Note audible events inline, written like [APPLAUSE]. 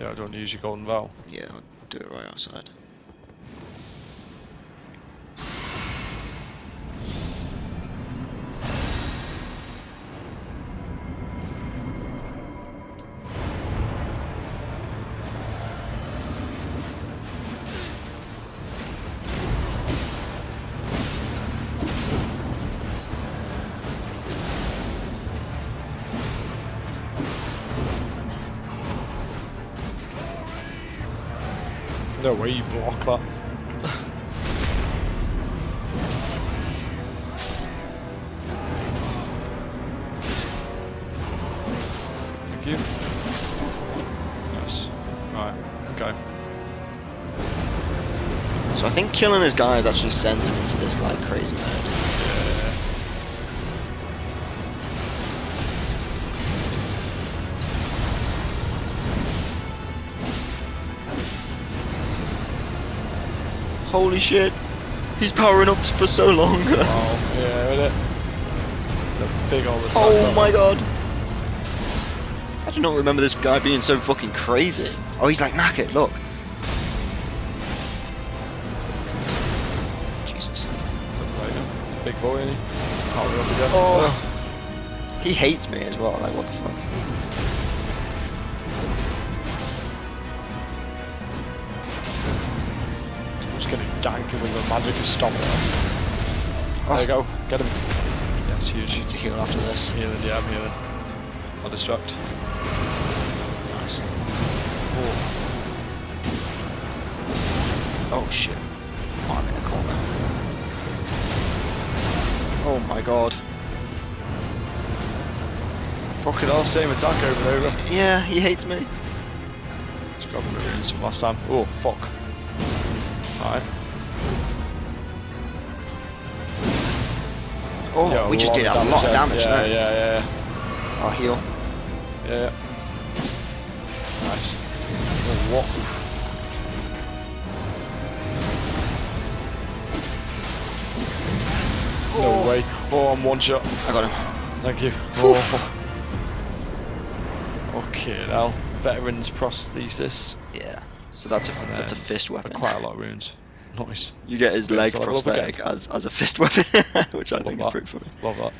Yeah, I don't use your Golden Vow. Yeah, I'll do it right outside. No way you block that. Thank you. Yes. Right. Okay. So I think killing his guys actually sends him into this like crazy mode. Holy shit! He's powering up for so long. Oh, [LAUGHS] yeah, isn't it? The big old oh my god! I do not remember this guy being so fucking crazy. Oh, he's like knackered. Look. Jesus. Big boy, isn't he? Can't remember the Oh. He hates me as well. Like what the fuck? Just gonna gank him with a magic stomp. Oh. There you go. Get him. Yes, huge. I need to heal after this. Healing, yeah, I'm healing. I'll distract. Nice. Oh, Oh shit. Oh, I'm in a corner. Oh my god. fucking hell, same attack over and over. Yeah, he hates me. Just him the runes from last time. Oh, fuck. Alright. Oh, Yeah, we just did a lot of damage yeah, there. Yeah, yeah, I'll heal. yeah, yeah. Nice. Oh, what? No way. Oh, I'm one shot. I got him. Thank you. Oh. Okay, now. Veterans prosthesis. Yeah. So that's a And that's a fist weapon. Quite a lot of runes. Nice. You get his Yeah, leg so level up again. prosthetic as as a fist weapon, [LAUGHS] which I Love think that. is pretty funny. Love that.